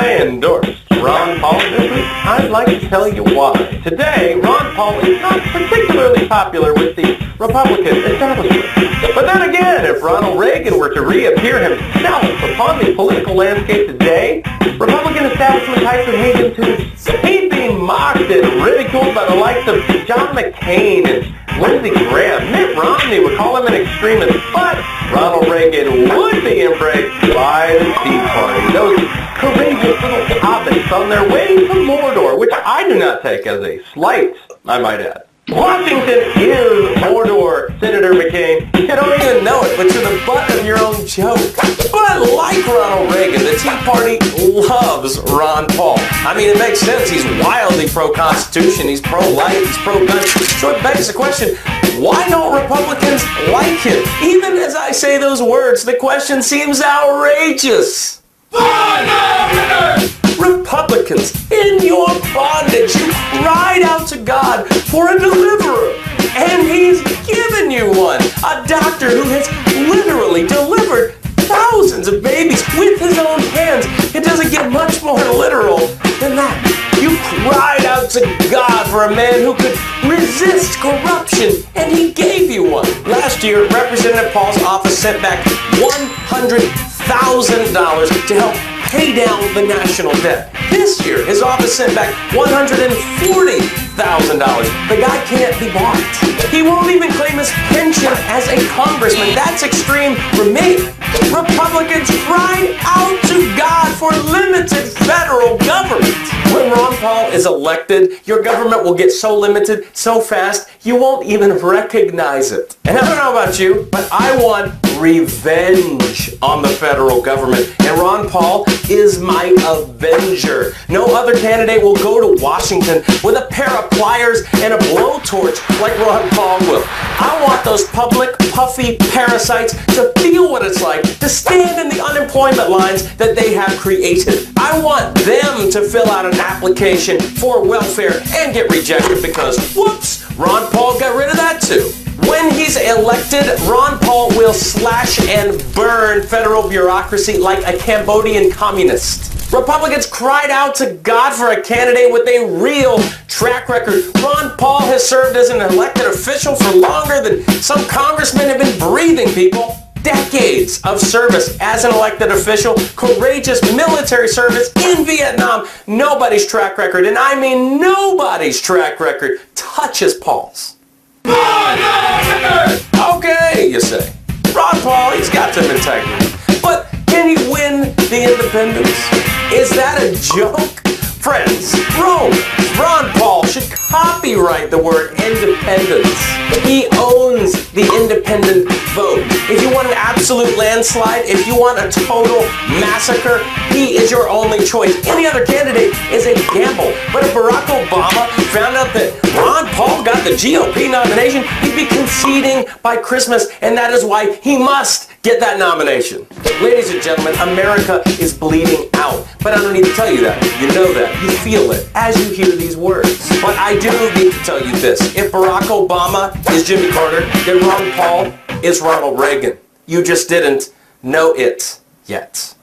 I endorse Ron Paul week, I'd like to tell you why. Today, Ron Paul is not particularly popular with the Republican establishment. But then again, if Ronald Reagan were to reappear himself upon the political landscape today, Republican establishment types would hate him too. He'd be mocked and ridiculed by the likes of John McCain and Lindsey Graham. Mitt Romney would call him an extremist, but Ronald Reagan would be embraced by the Tea Party. Those on their way to Mordor, which I do not take as a slight, I might add. Washington is Mordor, Senator McCain. You don't even know it, but you're the butt of your own joke. But like Ronald Reagan, the Tea Party loves Ron Paul. I mean, it makes sense. He's wildly pro-Constitution. He's pro-life. He's pro-gun. So it begs the question, why don't Republicans like him? Even as I say those words, the question seems outrageous. Republicans, A doctor who has literally delivered thousands of babies with his own hands. It doesn't get much more literal than that. You cried out to God for a man who could resist corruption, and he gave you one. Last year, Representative Paul's office sent back $100,000 to help pay down the national debt. This year, his office sent back $140,000. The guy can't be bought. He won't even claim congressman. That's extreme for me. Republicans cried out to God for limited federal government. When Ron Paul is elected, your government will get so limited so fast you won't even recognize it. And I don't know about you, but I want revenge on the federal government. And Ron Paul is my avenger. No other candidate will go to Washington with a pair of pliers and a blowtorch like Ron Paul will. I want those public, puffy parasites to feel what it's like to stand in the unemployment lines that they have created. I want them to fill out an application for welfare and get rejected because, whoops, Ron Paul got rid of that too. When he's elected, Ron Paul will slash and burn federal bureaucracy like a Cambodian communist. Republicans cried out to God for a candidate with a real track record. Ron Paul has served as an elected official for longer than some congressmen have been breathing, people decades of service as an elected official, courageous military service in Vietnam. Nobody's track record, and I mean nobody's track record, touches Paul's. Okay, you say. Ron Paul, he's got some integrity. But can he win the independence? Is that a joke? Friends, Rome, Ron Paul should copyright the word independence. He owns the independent vote. If you want an absolute landslide, if you want a total massacre, he is your only choice. Any other candidate is a gamble. But if Barack Obama found out that Ron Paul got the GOP nomination, he'd be conceding by Christmas, and that is why he must get that nomination. Ladies and gentlemen, America is bleeding out. But I don't need to tell you that. You know that. You feel it as you hear these words. But I do need to tell you this. If Barack Obama is Jimmy Carter, then Ron Paul is Ronald Reagan. You just didn't know it yet.